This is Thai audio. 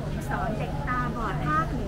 ผมสอนเด็กตาบอดภาคเหนือ